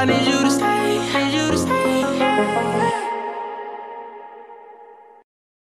I